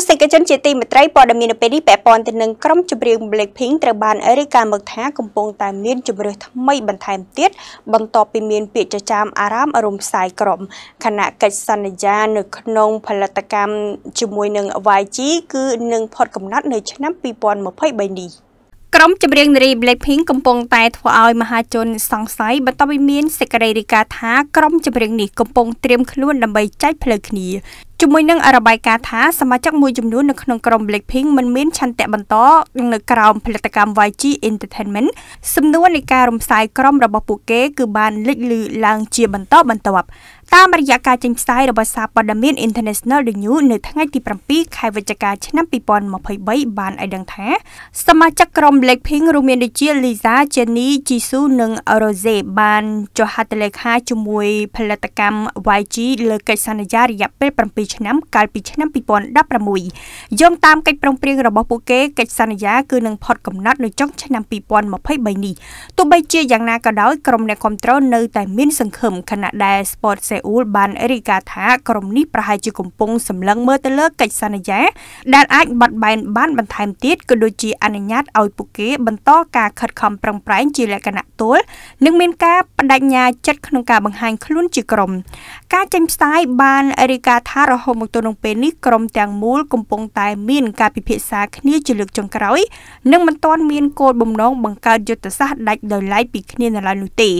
ទស្សនិកជនជាទីមេត្រីព័ត៌មាននៅពេលនេះពាក់ព័ន្ធទៅនឹងក្រុមចម្រៀង Blackpink ត្រូវបានរាយការណ៍មកថាកំពុងតែមានជម្រើសថ្មីបន្ថែមទៀតបន្ទាប់ពីមានពាក្យចចាមអារ៉ាមរំសាយក្រុមខណៈកិច្ចសន្យានៅក្នុងផលិតកម្មជាមួយនឹង YG គឺនឹងផុតកំណត់នៅឆ្នាំ2023នេះ។ក្រុមចម្រៀងនារី Blackpink កំពុងតែធ្វើឲ្យមហាជនសង្ស័យបន្ទាប់ពីមានសេចក្តីរាយការណ៍ថាក្រុមចម្រៀងនេះកំពុងត្រៀមខ្លួនដើម្បីចែកផ្លូវគ្នា ជាមួយនឹងរបាយការណ៍ថាសមាជិកមួយចំនួននៅក្នុងក្រុម Blackpink មិនមានឆន្ទៈបន្តនៅក្រោមផលិតកម្ម YG Entertainment សំណួរនៃការរំសាយក្រុមរបស់ពួកគេគឺបានលេចលឺឡើងជាបន្តបន្ទាប់តាមរយៈការចេញផ្សាយរបស់សារព័ត៌មាន International The News នៅថ្ងៃទី7ខែវិច្ឆិកាឆ្នាំ2023បានឲ្យដឹងថាសមាជិកក្រុម Blackpink រួមមានដូចជា Lisa, Jennie, Jisoo និង Rose បានចុះហត្ថលេខាជាមួយផលិតកម្ម YG លើកិច្ចសន្យារយៈពេល7ឆ្នាំកាលពីឆ្នាំ2016យោងតាមកិច្ចព្រមព្រៀងរបស់ពួកគេកិច្ចសន្យាគឺនឹងផុតកំណត់នៅចុងឆ្នាំ2023នេះទោះបីជាយ៉ាងណាក៏ដោយក្រុមអ្នកគ្រប់គ្រងនៅតែមានសង្ឃឹមខណៈដែល Sport អ៊ូលបានរាយការណ៍ថាក្រុមនេះប្រហែលជាកំពុងសម្លឹងមើលទៅលើកិច្ចសន្យា ដែលអាចបត់បែនបានបន្ថែមទៀតក៏ដូចជាអនុញ្ញាតឲ្យពួកគេបន្តការខិតខំប្រឹងប្រែងជាលក្ខណៈទល់និងមានការបដិញ្ញាចិត្តក្នុងការបង្ហាញខ្លួនជាក្រុម ការចេញផ្សាយបានរាយការណ៍ថារហូតមកទល់នឹងពេលនេះក្រុមទាំងមូលកំពុងតែមានការពិភាក្សាគ្នាជាលើកចុងក្រោយនិងមិនទាន់មានគោលបំណងបង្កើតយុទ្ធសាស្ត្រដាច់ដោយឡែកពីគ្នានៅឡើយនោះទេ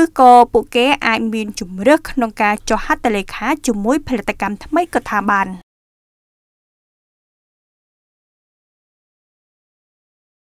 ឬក៏ពួកគេអាចមានជំរឿសក្នុងការចុះហត្ថលេខាជាមួយផលិតកម្មថ្មីក៏ថាបាន